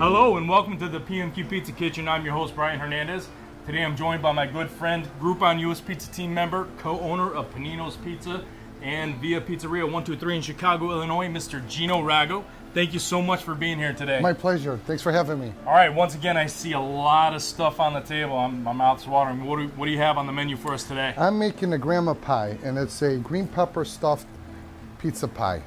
Hello and welcome to the PMQ Pizza Kitchen. I'm your host Brian Hernandez. Today I'm joined by my good friend, Groupon US Pizza team member, co-owner of Panino's Pizza and Via Pizzeria 123 in Chicago, Illinois, Mr. Gino Rago. Thank you so much for being here today. My pleasure. Thanks for having me. All right, once again, I see a lot of stuff on the table. I'm, my mouth's watering. What do, what do you have on the menu for us today? I'm making a grandma pie, and it's a green pepper stuffed pizza pie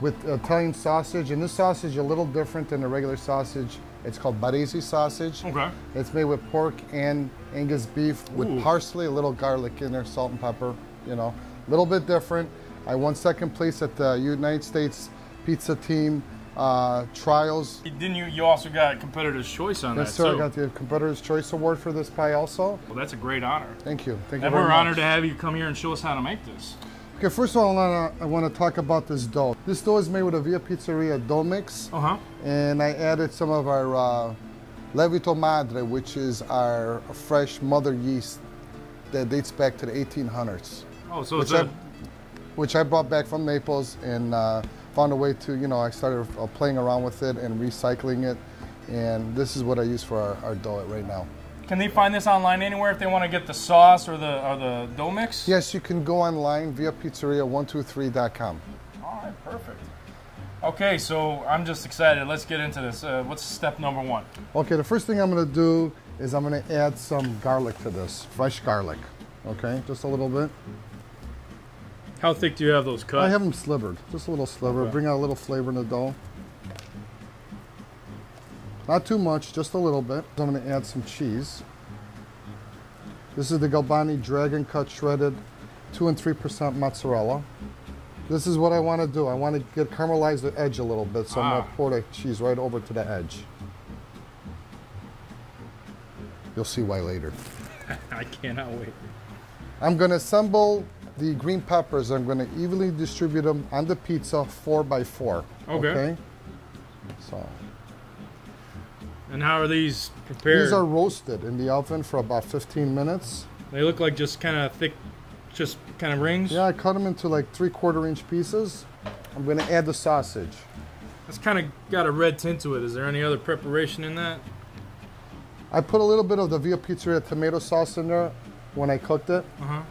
with Italian sausage. And this sausage is a little different than the regular sausage. It's called Barese sausage. Okay. It's made with pork and Angus beef with Ooh. parsley, a little garlic in there, salt and pepper, you know. A little bit different. I won second place at the United States Pizza Team uh, trials. Didn't you? You also got Competitor's Choice on Yes, that. sir. too. I got the Competitor's Choice Award for this pie also. Well, that's a great honor. Thank you. Thank you And we're much. honored to have you come here and show us how to make this. Okay, first of all, I wanna, I wanna talk about this dough. This dough is made with a Via Pizzeria dough mix, Uh huh. and I added some of our uh, Lievito Madre, which is our fresh mother yeast that dates back to the 1800s, Oh, so which it's I, which I brought back from Naples and uh, found a way to, you know, I started uh, playing around with it and recycling it, and this is what I use for our, our dough right now. Can they find this online anywhere if they want to get the sauce or the or the dough mix? Yes, you can go online via pizzeria123.com. All right, perfect. Okay, so I'm just excited. Let's get into this. Uh, what's step number one? Okay, the first thing I'm gonna do is I'm gonna add some garlic to this, fresh garlic. Okay, just a little bit. How thick do you have those cut? I have them slivered, just a little sliver. Okay. Bring out a little flavor in the dough. Not too much, just a little bit. I'm gonna add some cheese. This is the Galbani Dragon Cut Shredded, two and three percent mozzarella. This is what I want to do. I want to get caramelize the edge a little bit, so I'm Ah. gonna pour the cheese right over to the edge. You'll see why later. I cannot wait. I'm going to assemble the green peppers. I'm going to evenly distribute them on the pizza four by four. Okay. So And how are these prepared? these are roasted in the oven for about 15 minutes. They look like just kind of thick, just kind of rings. Yeah, I cut them into like three quarter inch pieces. I'm going to add the sausage. That's kind of got a red tint to it. Is there any other preparation in that? I put a little bit of the Via Pizzeria tomato sauce in there when I cooked it Uh huh.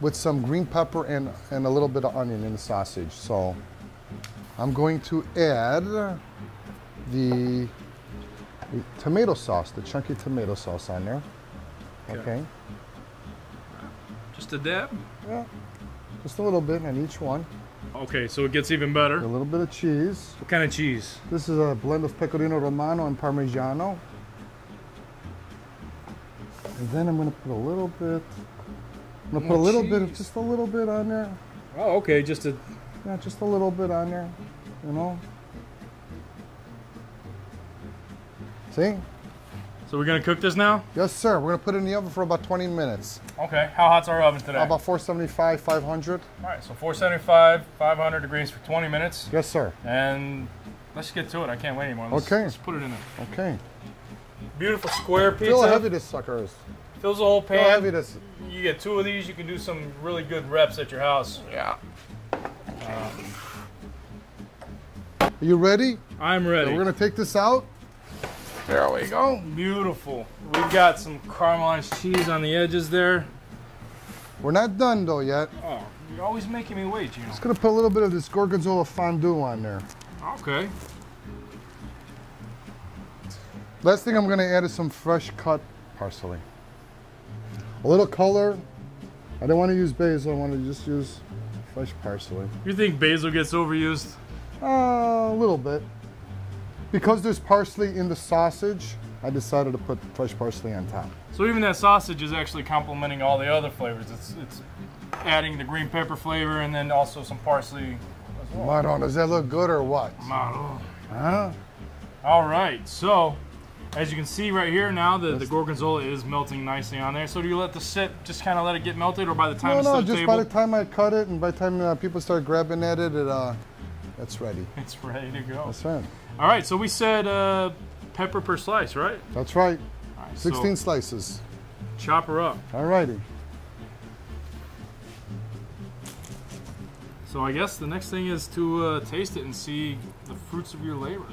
with some green pepper and, and a little bit of onion in the sausage. So I'm going to add the, the tomato sauce, the chunky tomato sauce on there. Okay. Okay. Just a dab. Yeah. Just a little bit on each one. Okay, so it gets even better. A little bit of cheese. What kind of cheese? This is a blend of pecorino romano and parmigiano. And then I'm going to put a little bit. I'm to put a little bit of just a little bit on there. Oh, okay, just a. Yeah, just a little bit on there. You know. See? So we're gonna cook this now. Yes, sir. We're going to put it in the oven for about 20 minutes. Okay. How hot's our oven today? About 475, 500. All right, so 475, 500 degrees for 20 minutes, Yes, sir. and let's get to it. I can't wait anymore. Let's, Okay. Let's put it in there. Okay. Beautiful square pizza. Feel how heavy this sucker is. Fills the whole Feel how heavy pan. this. You get two of these, you can do some really good reps at your house. Yeah. Are you ready? I'm ready. We're going to take this out. There we go. Beautiful. We've got some caramelized cheese on the edges there. We're not done though yet. Oh, you're always making me wait, you know. Just gonna put a little bit of this gorgonzola fondue on there. Okay. Last thing I'm gonna add is some fresh cut parsley. A little color. I don't want to use basil. I want to just use fresh parsley. You think basil gets overused? Uh, a little bit. Because there's parsley in the sausage, I decided to put fresh parsley on top. So even that sausage is actually complementing all the other flavors. It's it's adding the green pepper flavor and then also some parsley as well. Maron, does that look good or what? Malo. Huh? All right, so as you can see right here now, the, the gorgonzola is melting nicely on there. So do you let the sit, just kind of let it get melted, or by the time No, it's no, just by the time I cut it and by the time uh, people start grabbing at it, it uh, it's ready. it's ready to go. That's right. All right, so we said uh, pepper per slice, right? That's right. All right, so 16 slices. chop her up. All righty. So I guess the next thing is to uh, taste it and see the fruits of your labor.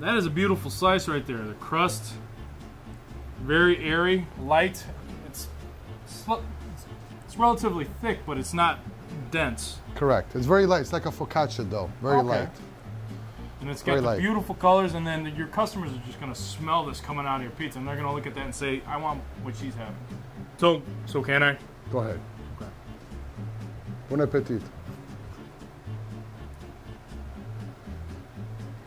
That is a beautiful slice right there. The crust, very airy, light. It's it's relatively thick, but it's not dense. Correct. It's very light. It's like a focaccia dough. Very Okay. light. And it's Very got the light. beautiful colors, and then your customers are just gonna smell this coming out of your pizza, and they're gonna look at that and say, "I want what she's having." So, so can I? Go ahead. Okay. Bon appetit.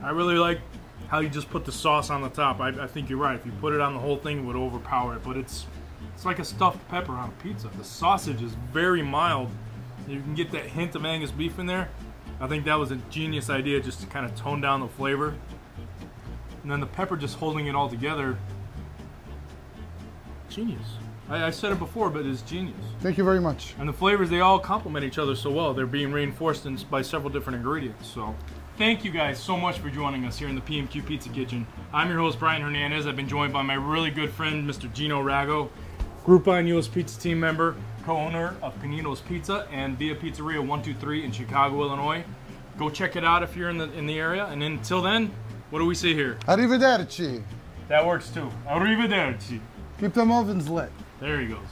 I really like how you just put the sauce on the top. I, I think you're right. If you put it on the whole thing, it would overpower it. But it's it's like a stuffed pepper on a pizza. The sausage is very mild. You can get that hint of Angus beef in there. I think that was a genius idea just to kind of tone down the flavor. And then the pepper just holding it all together. Genius. I, I said it before, but it's genius. Thank you very much. And the flavors, they all complement each other so well. They're being reinforced in, by several different ingredients. So, thank you guys so much for joining us here in the PMQ Pizza Kitchen. I'm your host, Brian Hernandez. I've been joined by my really good friend, Mr. Gino Rago, Groupon US Pizza team member, co-owner of Panino's Pizza and Via Pizzeria 123 in Chicago, Illinois. Go check it out if you're in the in the area. And until then, what do we see here? Arrivederci. That works too. Arrivederci. Keep them ovens lit. There he goes.